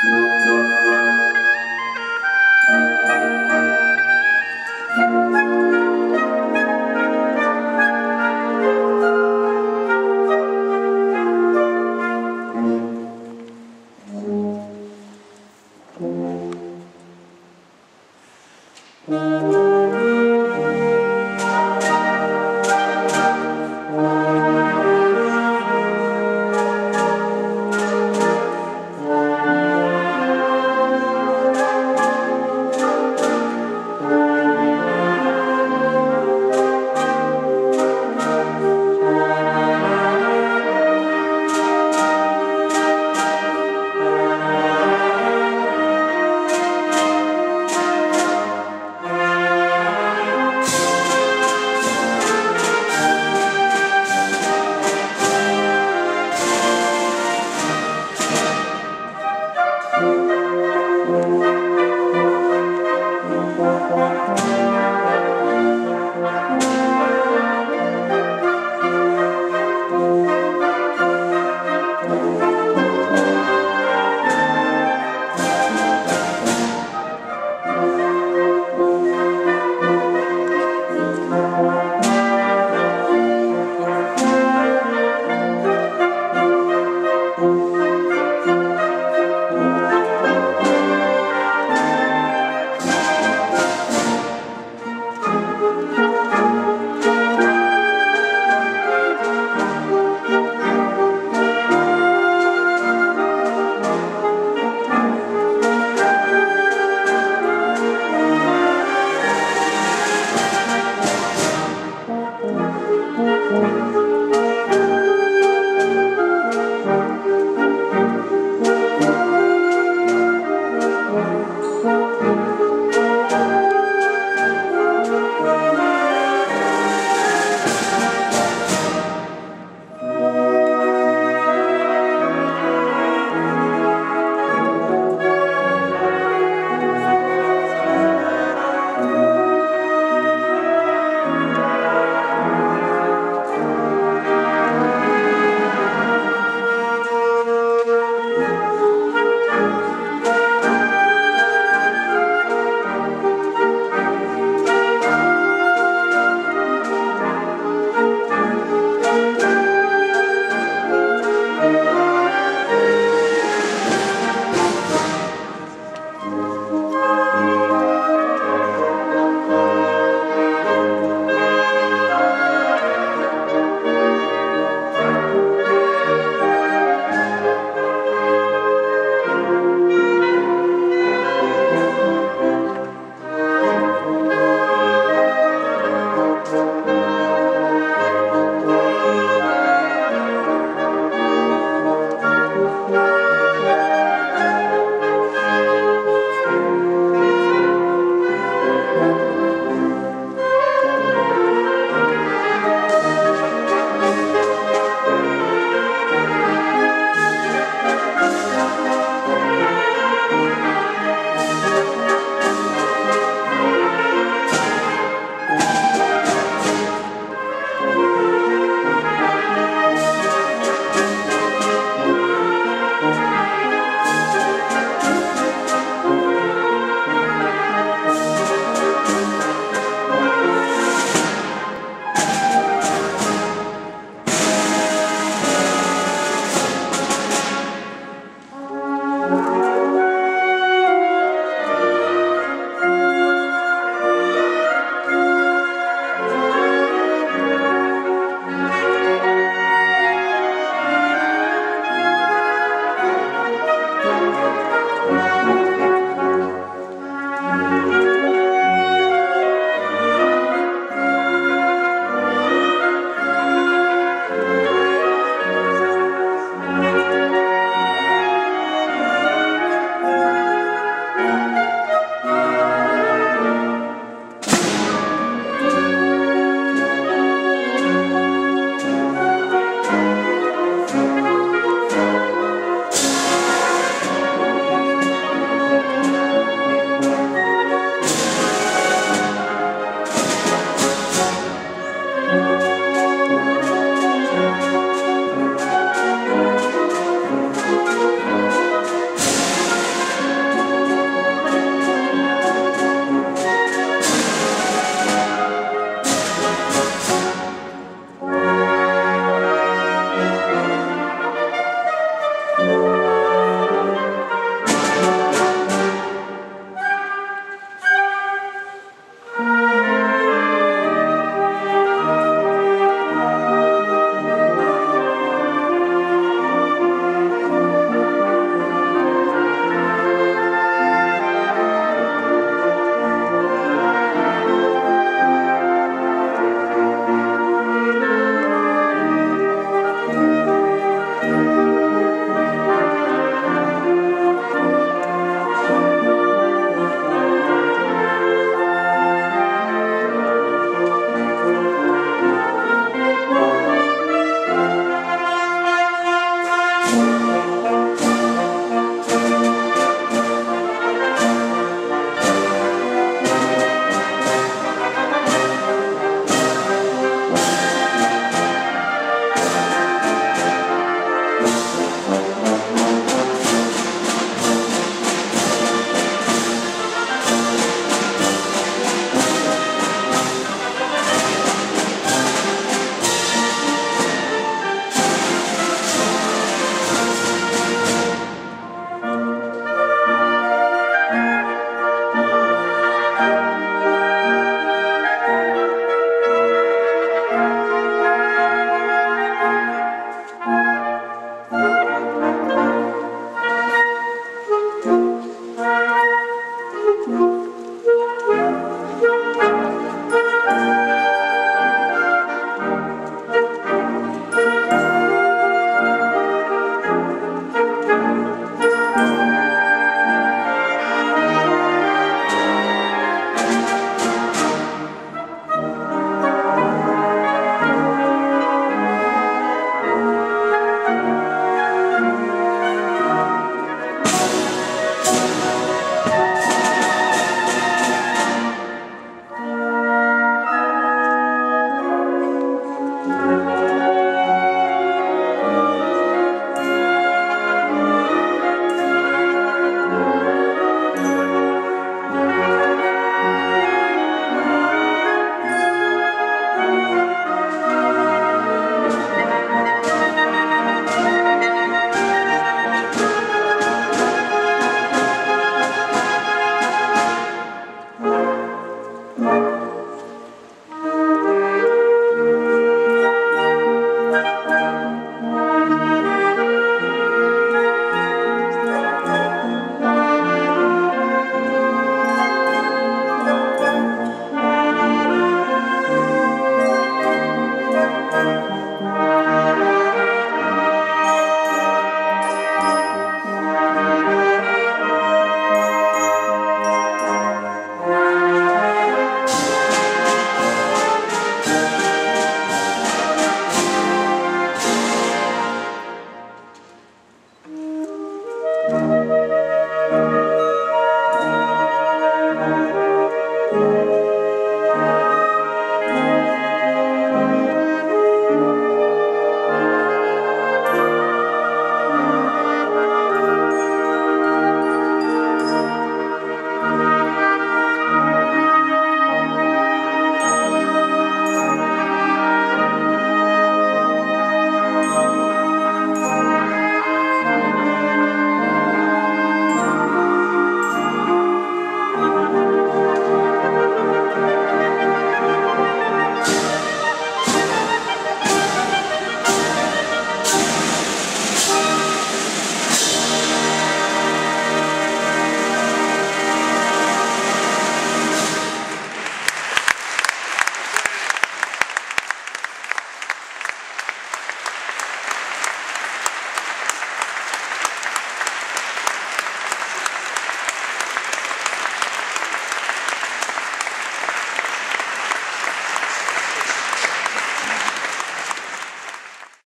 Música